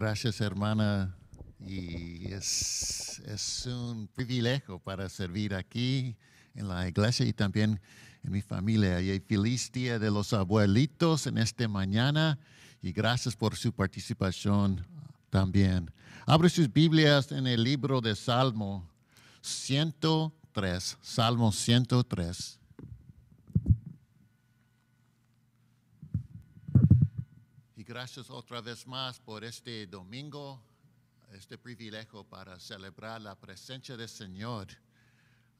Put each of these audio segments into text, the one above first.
Gracias, hermana. Y es, es un privilegio para servir aquí en la iglesia y también en mi familia. Y feliz día de los abuelitos en esta mañana y gracias por su participación también. Abre sus Biblias en el libro de Salmo 103, Salmo 103. Gracias otra vez más por este domingo, este privilegio para celebrar la presencia del Señor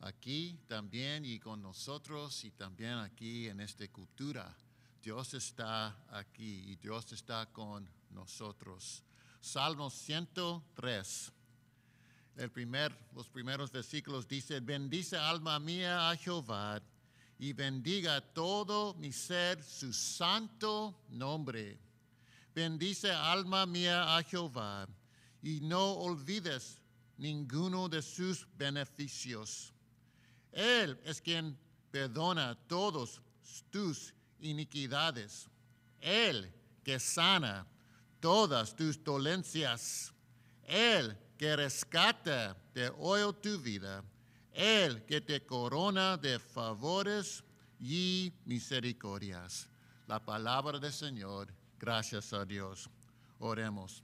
aquí también y con nosotros y también aquí en esta cultura. Dios está aquí y Dios está con nosotros. Salmo 103. El primer, los primeros versículos dice, bendice alma mía a Jehová y bendiga todo mi ser su santo nombre Bendice alma mía a Jehová y no olvides ninguno de sus beneficios. Él es quien perdona todos tus iniquidades. Él que sana todas tus dolencias. Él que rescata de hoy tu vida. Él que te corona de favores y misericordias. La palabra del Señor Gracias a Dios. Oremos.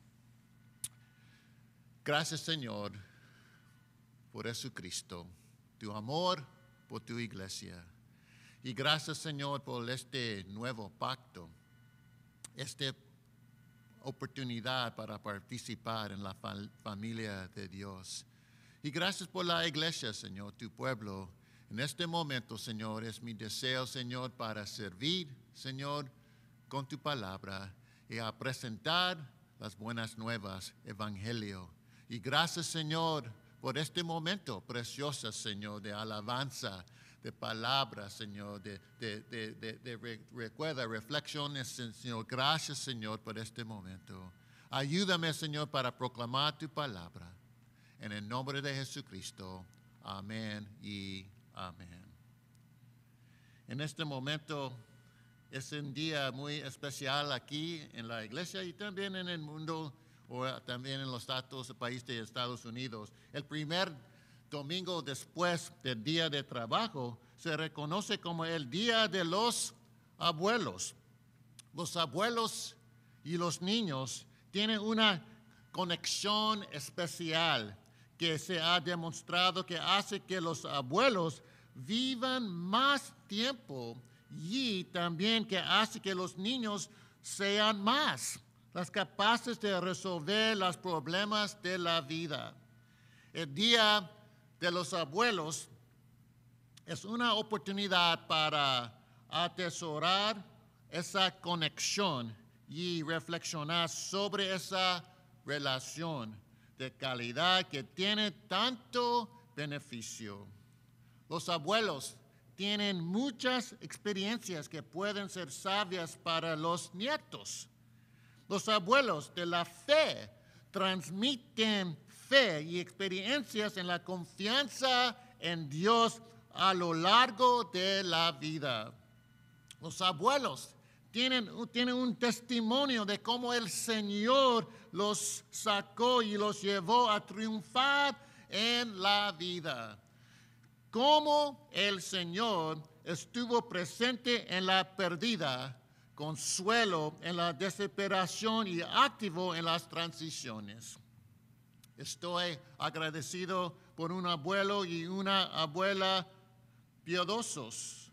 Gracias Señor por Jesucristo, tu amor por tu iglesia. Y gracias Señor por este nuevo pacto, esta oportunidad para participar en la familia de Dios. Y gracias por la iglesia, Señor, tu pueblo. En este momento, Señor, es mi deseo, Señor, para servir, Señor, con tu palabra y a presentar las buenas nuevas, Evangelio. Y gracias Señor por este momento precioso, Señor, de alabanza, de palabras, Señor, de, de, recuerda, reflexiones, Señor. Gracias, Señor, por este momento. Ayúdame, Señor, para proclamar tu palabra. En el nombre de Jesucristo. Amén y amén. En este momento es un día muy especial aquí en la iglesia y también en el mundo o también en los estados, países de Estados Unidos. El primer domingo después del día de trabajo se reconoce como el día de los abuelos. Los abuelos y los niños tienen una conexión especial que se ha demostrado que hace que los abuelos vivan más tiempo y también que hace que los niños sean más las capaces de resolver los problemas de la vida. El Día de los Abuelos es una oportunidad para atesorar esa conexión y reflexionar sobre esa relación de calidad que tiene tanto beneficio. Los abuelos tienen muchas experiencias que pueden ser sabias para los nietos. Los abuelos de la fe transmiten fe y experiencias en la confianza en Dios a lo largo de la vida. Los abuelos tienen, tienen, un testimonio de cómo el Señor los sacó y los llevó a triunfar en la vida cómo el Señor estuvo presente en la perdida, consuelo en la desesperación y activo en las transiciones. Estoy agradecido por un abuelo y una abuela piadosos,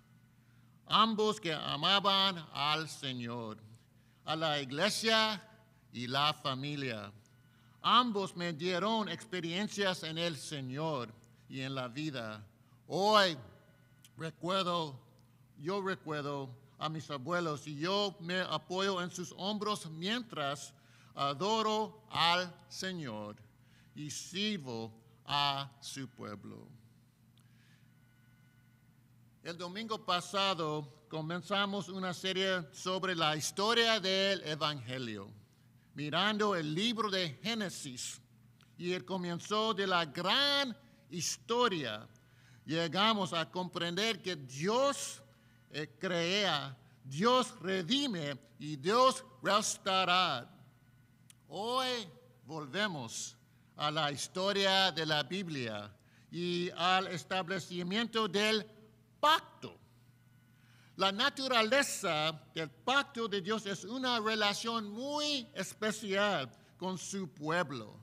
ambos que amaban al Señor, a la iglesia y la familia. Ambos me dieron experiencias en el Señor y en la vida Hoy recuerdo, yo recuerdo a mis abuelos y yo me apoyo en sus hombros mientras adoro al Señor y sirvo a su pueblo. El domingo pasado comenzamos una serie sobre la historia del Evangelio, mirando el libro de Génesis y el comienzo de la gran historia llegamos a comprender que Dios eh, crea, Dios redime y Dios restaura. Hoy volvemos a la historia de la Biblia y al establecimiento del pacto. La naturaleza del pacto de Dios es una relación muy especial con su pueblo.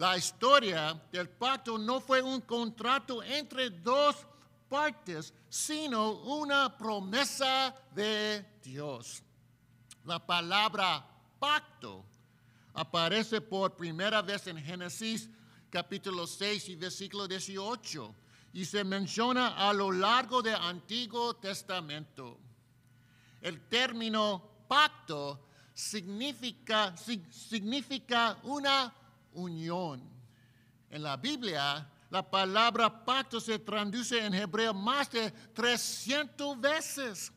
La historia del pacto no fue un contrato entre dos partes, sino una promesa de Dios. La palabra pacto aparece por primera vez en Génesis capítulo 6 y versículo 18 y se menciona a lo largo del Antiguo Testamento. El término pacto significa, significa una unión. En la Biblia, la palabra pacto se traduce en hebreo más de 300 veces.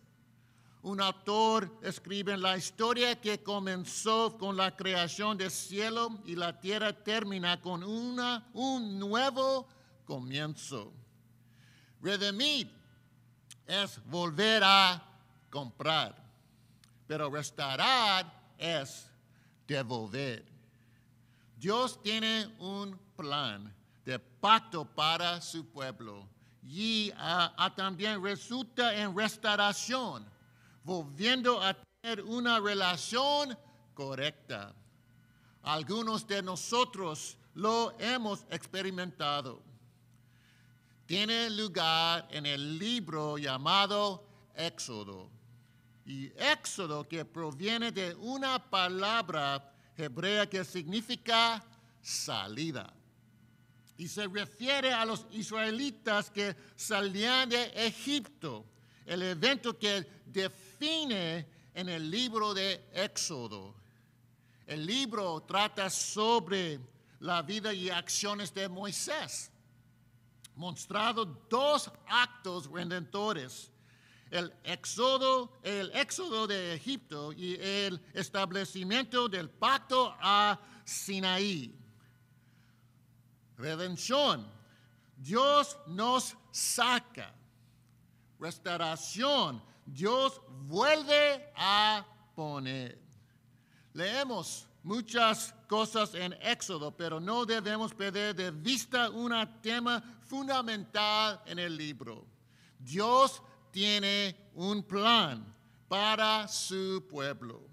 Un autor escribe la historia que comenzó con la creación del cielo y la tierra termina con una, un nuevo comienzo. Redimir es volver a comprar, pero restaurar es devolver. Dios tiene un plan de pacto para su pueblo y ah, ah, también resulta en restauración, volviendo a tener una relación correcta. Algunos de nosotros lo hemos experimentado tiene lugar en el libro llamado Éxodo. Y Éxodo que proviene de una palabra hebrea que significa salida. Y se refiere a los israelitas que salían de Egipto, el evento que define en el libro de Éxodo. El libro trata sobre la vida y acciones de Moisés mostrado dos actos redentores. El éxodo, el éxodo de Egipto y el establecimiento del pacto a Sinaí. Redención. Dios nos saca. Restauración. Dios vuelve a poner. Leemos muchas cosas en Éxodo, pero no debemos perder de vista un tema fundamental en el libro. Dios tiene un plan para su pueblo.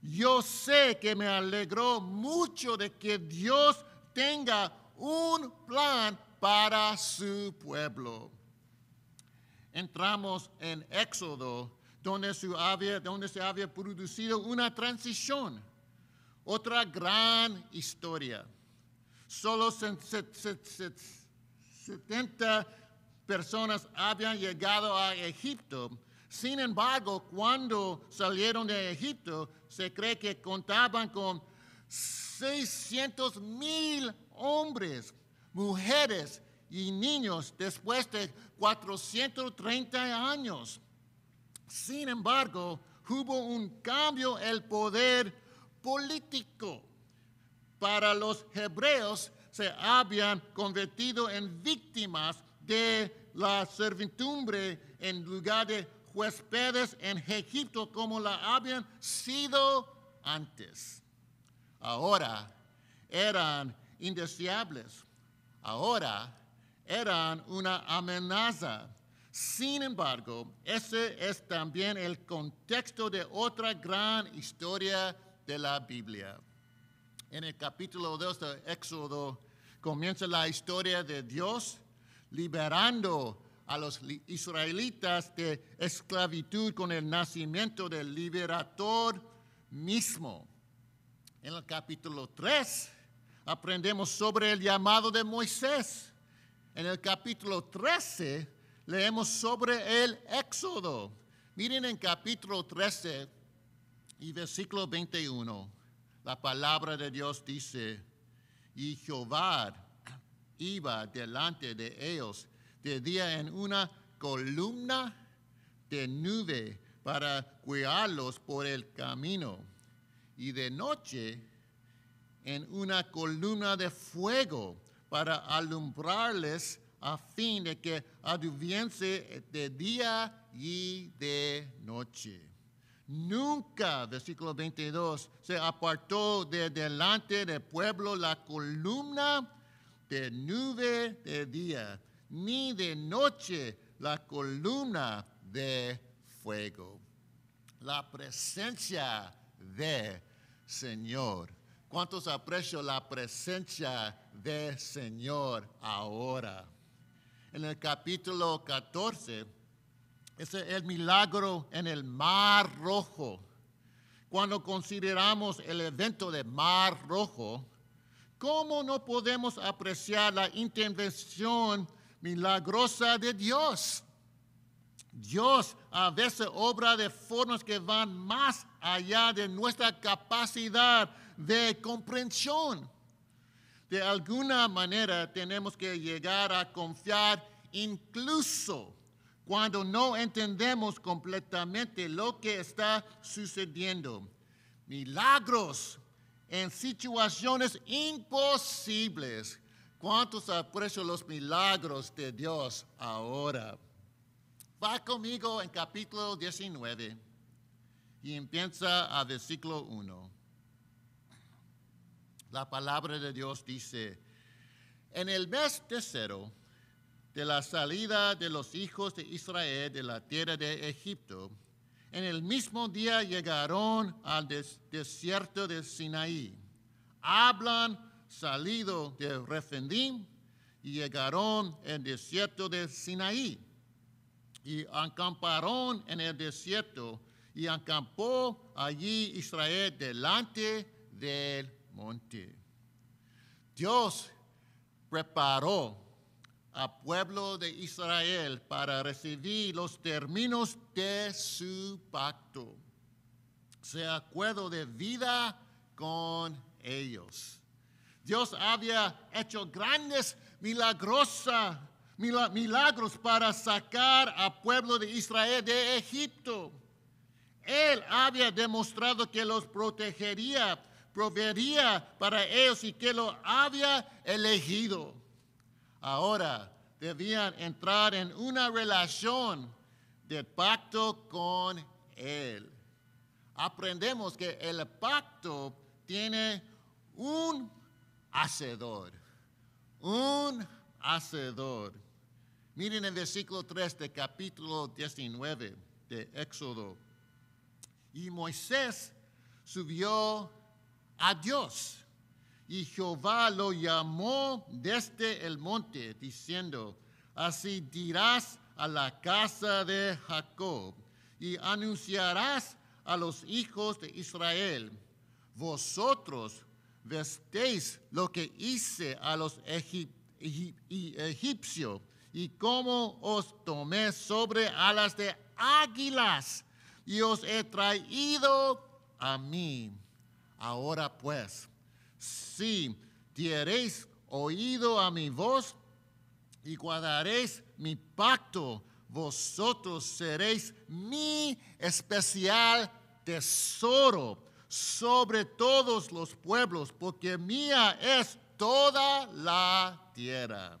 Yo sé que me alegró mucho de que Dios tenga un plan para su pueblo. Entramos en Éxodo, donde, donde se había producido una transición otra gran historia. Solo 70 personas habían llegado a Egipto. Sin embargo, cuando salieron de Egipto, se cree que contaban con 600 mil hombres, mujeres y niños después de 430 años. Sin embargo, hubo un cambio, el poder político. Para los hebreos se habían convertido en víctimas de la servidumbre en lugar de huéspedes en Egipto como la habían sido antes. Ahora eran indeseables. Ahora eran una amenaza. Sin embargo, ese es también el contexto de otra gran historia de la Biblia. En el capítulo 2 de Éxodo comienza la historia de Dios liberando a los israelitas de esclavitud con el nacimiento del liberador mismo. En el capítulo 3 aprendemos sobre el llamado de Moisés. En el capítulo 13 leemos sobre el éxodo. Miren en capítulo 13 y versículo 21, la palabra de Dios dice, y Jehová iba delante de ellos de día en una columna de nube para cuidarlos por el camino, y de noche en una columna de fuego para alumbrarles a fin de que anduviese de día y de noche. Nunca, versículo 22, se apartó de delante del pueblo la columna de nube de día, ni de noche la columna de fuego. La presencia de Señor. ¿Cuántos aprecian la presencia de Señor ahora? En el capítulo 14, es el milagro en el Mar Rojo. Cuando consideramos el evento del Mar Rojo, ¿cómo no podemos apreciar la intervención milagrosa de Dios? Dios a veces obra de formas que van más allá de nuestra capacidad de comprensión. De alguna manera tenemos que llegar a confiar incluso cuando no entendemos completamente lo que está sucediendo. Milagros en situaciones imposibles. ¿Cuántos aprecian los milagros de Dios ahora? Va conmigo en capítulo 19 y empieza a versículo 1. La palabra de Dios dice, en el mes tercero de la salida de los hijos de Israel de la tierra de Egipto, en el mismo día llegaron al desierto de Sinaí. Hablan salido de Refendim y llegaron al desierto de Sinaí. Y acamparon en el desierto y acampó allí Israel delante del monte. Dios preparó al pueblo de Israel para recibir los términos de su pacto. Se acuerdo de vida con ellos. Dios había hecho grandes milagros para sacar al pueblo de Israel de Egipto. Él había demostrado que los protegería, proveería para ellos y que lo había elegido. Ahora debían entrar en una relación de pacto con Él. Aprendemos que el pacto tiene un hacedor, un hacedor. Miren el versículo 3 de capítulo 19 de Éxodo. Y Moisés subió a Dios. Y Jehová lo llamó desde el monte, diciendo, así dirás a la casa de Jacob y anunciarás a los hijos de Israel, vosotros vestéis lo que hice a los egipcios y cómo os tomé sobre alas de águilas y os he traído a mí. Ahora pues, si diereis oído a mi voz y guardaréis mi pacto, vosotros seréis mi especial tesoro sobre todos los pueblos, porque mía es toda la tierra.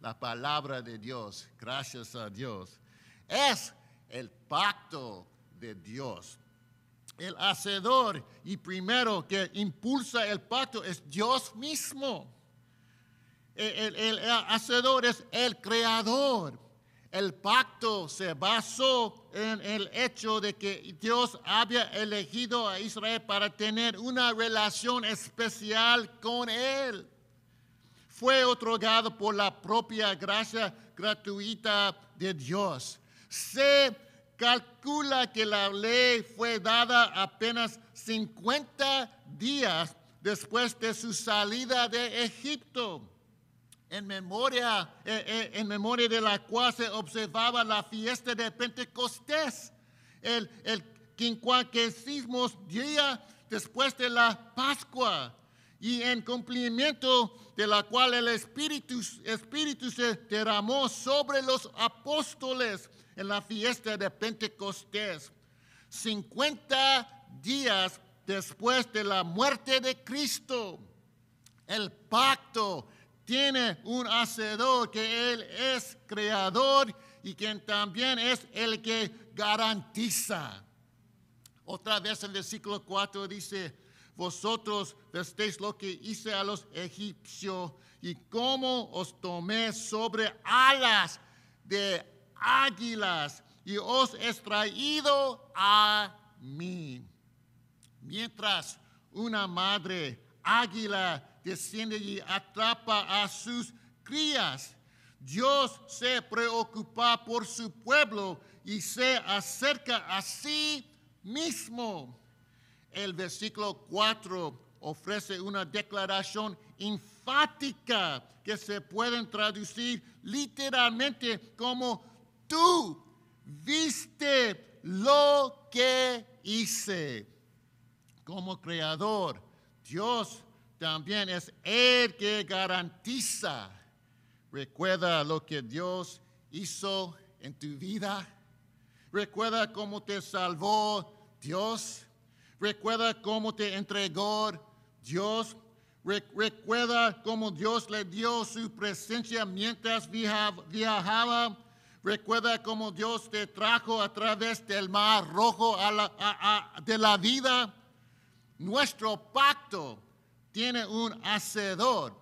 La palabra de Dios, gracias a Dios, es el pacto de Dios. El hacedor y primero que impulsa el pacto es Dios mismo. El, hacedor es el creador. El pacto se basó en el hecho de que Dios había elegido a Israel para tener una relación especial con Él. Fue otorgado por la propia gracia gratuita de Dios. Se calcula que la ley fue dada apenas 50 días después de su salida de Egipto, en memoria, eh, eh, en memoria de la cual se observaba la fiesta de Pentecostés, el, el día después de la Pascua, y en cumplimiento de la cual el Espíritu, Espíritu se derramó sobre los apóstoles en la fiesta de Pentecostés, 50 días después de la muerte de Cristo. El pacto tiene un hacedor que Él es creador y quien también es el que garantiza. Otra vez en versículo 4 dice, vosotros vestéis lo que hice a los egipcios y cómo os tomé sobre alas de águilas y os he traído a mí. Mientras una madre águila desciende y atrapa a sus crías, Dios se preocupa por su pueblo y se acerca a sí mismo. El versículo 4 ofrece una declaración enfática que se puede traducir literalmente como tú viste lo que hice. Como creador, Dios también es el que garantiza. Recuerda lo que Dios hizo en tu vida. Recuerda cómo te salvó Dios. Recuerda cómo te entregó Dios. Recuerda cómo Dios le dio su presencia mientras viajaba. Recuerda cómo Dios te trajo a través del mar rojo de la vida. Nuestro pacto tiene un hacedor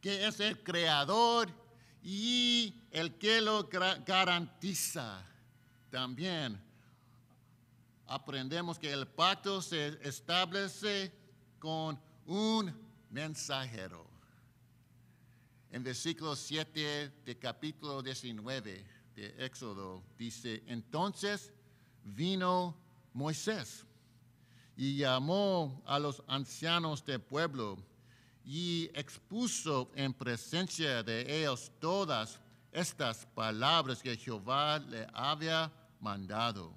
que es el creador y el que lo garantiza. También aprendemos que el pacto se establece con un mensajero. En versículo 7 de capítulo 19 de Éxodo dice, entonces vino Moisés y llamó a los ancianos del pueblo y expuso en presencia de ellos todas estas palabras que Jehová le había mandado.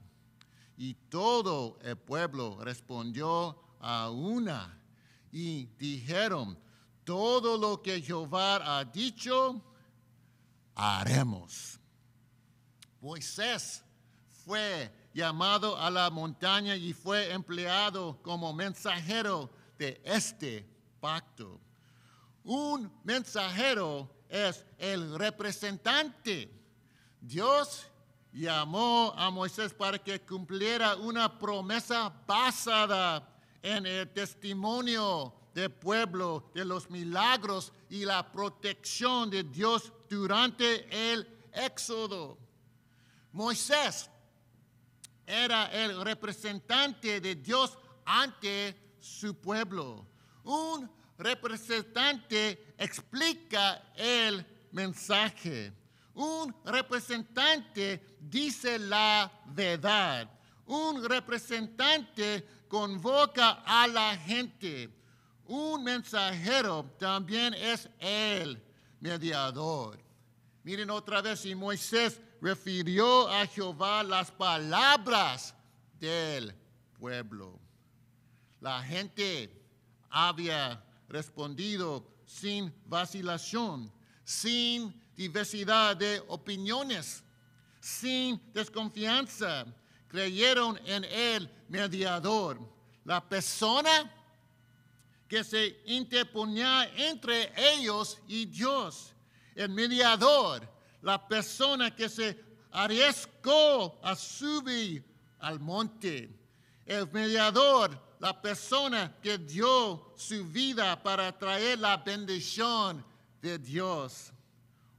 Y todo el pueblo respondió a una y dijeron, todo lo que Jehová ha dicho, haremos. Moisés fue llamado a la montaña y fue empleado como mensajero de este pacto. Un mensajero es el representante. Dios llamó a Moisés para que cumpliera una promesa basada en el testimonio del pueblo, de los milagros y la protección de Dios durante el éxodo. Moisés era el representante de Dios ante su pueblo. Un representante explica el mensaje. Un representante dice la verdad. Un representante convoca a la gente. Un mensajero también es el mediador. Miren otra vez, y Moisés refirió a Jehová las palabras del pueblo. La gente había respondido sin vacilación, sin diversidad de opiniones, sin desconfianza. Creyeron en el mediador, la persona que se interponía entre ellos y Dios. El mediador, la persona que se arriesgó a subir al monte. El mediador, la persona que dio su vida para traer la bendición de Dios.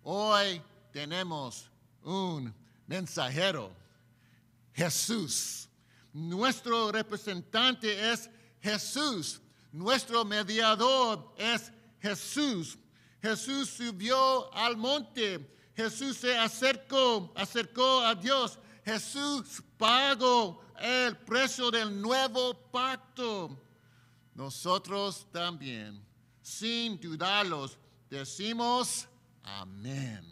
Hoy tenemos un mensajero, Jesús. Nuestro representante es Jesús. Nuestro mediador es Jesús. Jesús subió al monte. Jesús se acercó, acercó a Dios. Jesús pagó el precio del nuevo pacto. Nosotros también, sin dudarlos, decimos amén.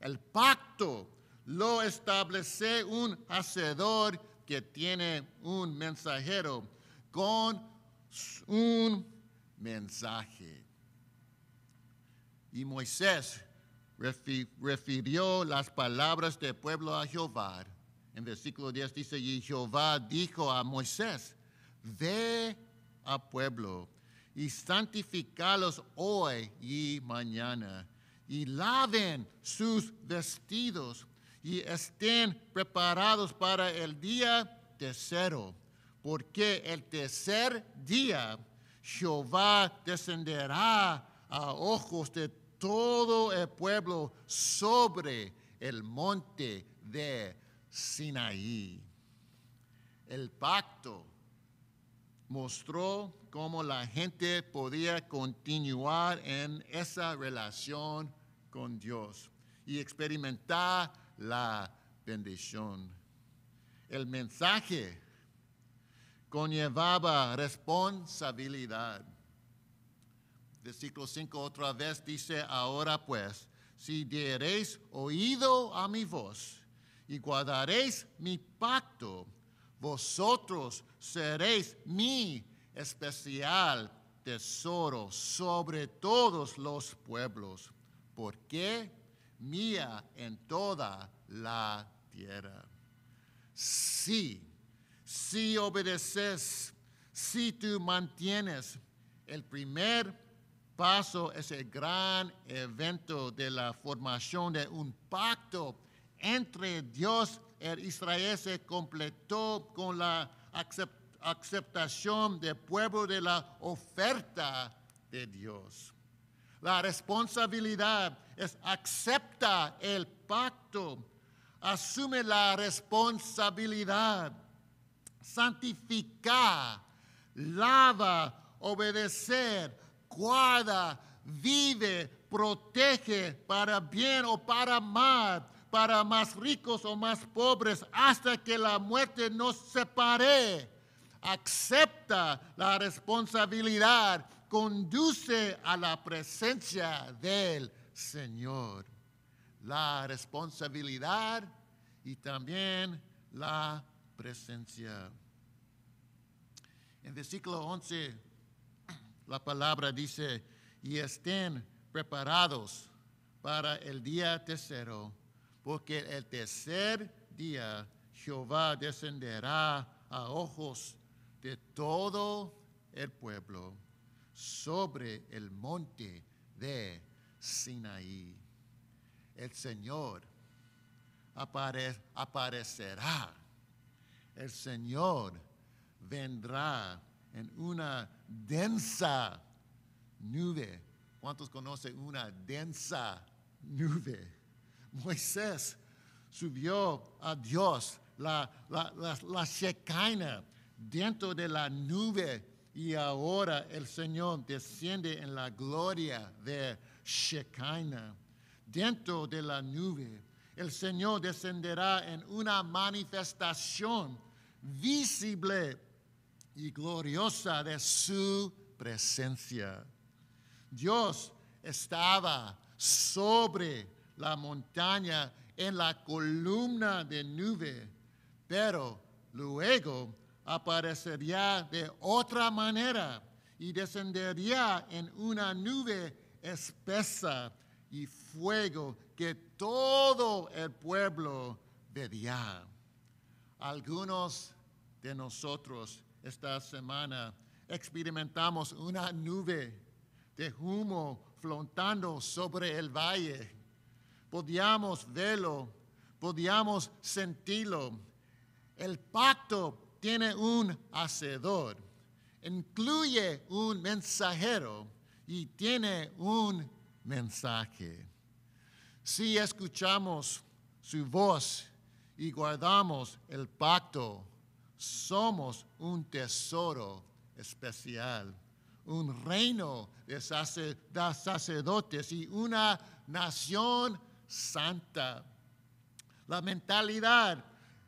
El pacto lo establece un hacedor que tiene un mensajero con un mensaje. Y Moisés refirió las palabras del pueblo a Jehová en versículo 10 dice, y Jehová dijo a Moisés, ve a pueblo y santificalos hoy y mañana, y laven sus vestidos y estén preparados para el día tercero, porque el tercer día Jehová descenderá a ojos de todo el pueblo sobre el monte de Sinaí. El pacto mostró cómo la gente podía continuar en esa relación con Dios y experimentar la bendición. El mensaje conllevaba responsabilidad. Versículo 5 otra vez dice, ahora pues, si diereis oído a mi voz y guardaréis mi pacto, vosotros seréis mi especial tesoro sobre todos los pueblos, porque mía en toda la tierra. Si, si obedeces, si tú mantienes. El primer paso, es el gran evento de la formación de un pacto entre Dios e Israel. Se completó con la aceptación del pueblo de la oferta de Dios. La responsabilidad es acepta el pacto, asume la responsabilidad, santificar, lava, obedecer, guarda, vive, protege para bien o para mal, para más ricos o más pobres, hasta que la muerte nos separe. Acepta la responsabilidad, conduce a la presencia del Señor. La responsabilidad y también la presencia. En versículo 11, la palabra dice, y estén preparados para el día tercero, porque el tercer día Jehová descenderá a ojos de todo el pueblo sobre el monte de Sinaí. El Señor aparecerá. El Señor vendrá en una densa nube. ¿Cuántos conocen una densa nube? Moisés subió a Dios, la, la, la, dentro de la nube y ahora el Señor desciende en la gloria de Shekinah. Dentro de la nube, el Señor descenderá en una manifestación visible y gloriosa de su presencia. Dios estaba sobre la montaña en la columna de nube, pero luego aparecería de otra manera y descendería en una nube espesa y fuego que todo el pueblo vería. Algunos de nosotros esta semana experimentamos una nube de humo flotando sobre el valle. Podíamos verlo, podíamos sentirlo. El pacto tiene un hacedor, incluye un mensajero y tiene un mensaje. Si escuchamos su voz y guardamos el pacto, somos un tesoro especial, un reino de sacerdotes y una nación santa. La mentalidad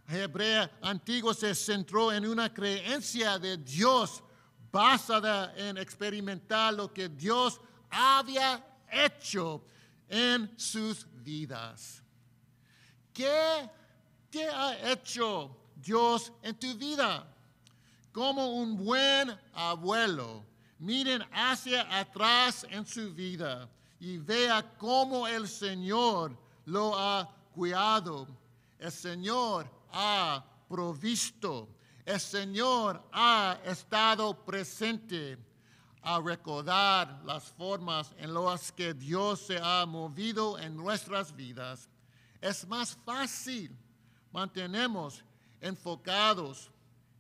hebrea antigua se centró en una creencia de Dios basada en experimentar lo que Dios había hecho en sus vidas. ¿Qué ha hecho Dios en tu vida? Como un buen abuelo, miren hacia atrás en su vida y vea cómo el Señor lo ha cuidado. El Señor ha provisto. El Señor ha estado presente a recordar las formas en las que Dios se ha movido en nuestras vidas. Es más fácil mantenernos enfocados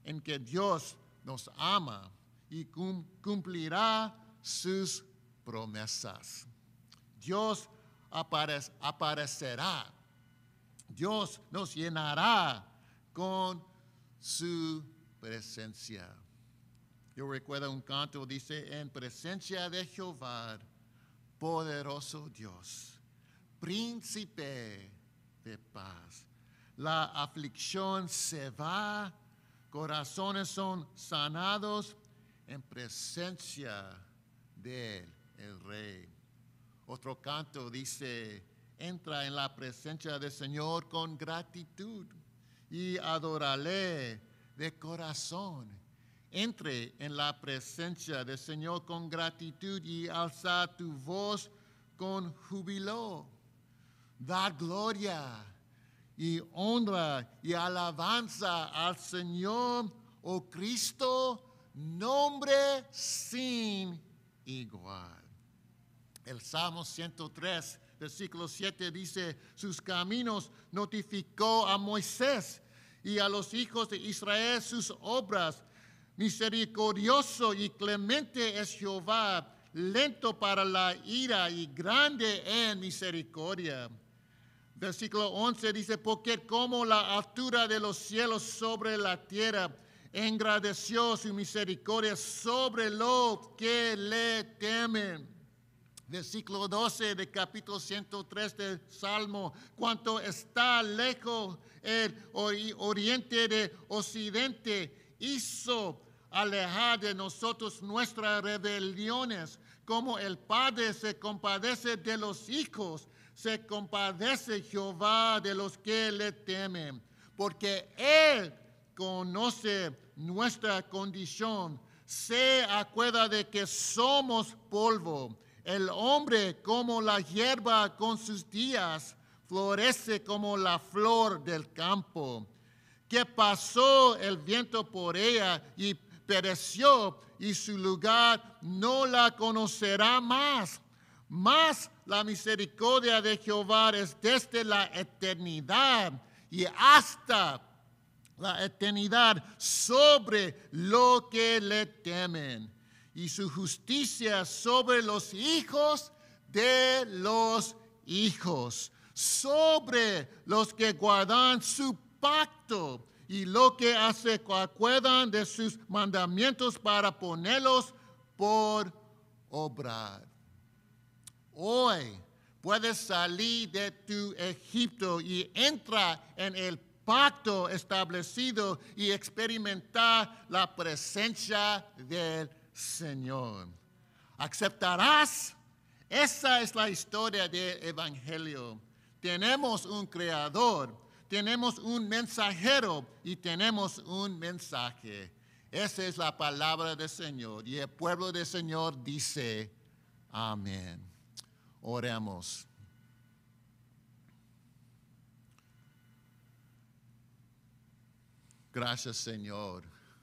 en que Dios nos ama y cumplirá sus promesas. Dios aparecerá. Dios nos llenará con su presencia. Yo recuerdo un canto, dice, en presencia de Jehová, poderoso Dios, príncipe de paz. La aflicción se va, corazones son sanados en presencia de el Rey. Otro canto dice, entra en la presencia del Señor con gratitud y adorale de corazón. Entre en la presencia del Señor con gratitud y alza tu voz con júbilo. Da gloria y honra y alabanza al Señor, oh Cristo, nombre sin igual. El Salmo 103, versículo 7 dice, sus caminos notificó a Moisés y a los hijos de Israel sus obras. Misericordioso y clemente es Jehová, lento para la ira y grande en misericordia. Versículo 11 dice, porque como la altura de los cielos sobre la tierra, engrandeció su misericordia sobre los que le temen versículo 12 del capítulo 103 del Salmo, cuanto está lejos el oriente de occidente, hizo alejar de nosotros nuestras rebeliones, como el Padre se compadece de los hijos, se compadece Jehová de los que le temen, porque Él conoce nuestra condición, se acuerda de que somos polvo. El hombre como la hierba con sus días, florece como la flor del campo, que pasó el viento por ella y pereció y su lugar no la conocerá más. Más la misericordia de Jehová es desde la eternidad y hasta la eternidad sobre lo que le temen y su justicia sobre los hijos de los hijos, sobre los que guardan su pacto y lo que hace acuerdan de sus mandamientos para ponerlos por obrar. Hoy puedes salir de tu Egipto y entra en el pacto establecido y experimentar la presencia del Señor. ¿Aceptarás? Esa es la historia del Evangelio. Tenemos un creador, tenemos un mensajero y tenemos un mensaje. Esa es la palabra del Señor. Y el pueblo del Señor dice, amén. Oremos. Gracias Señor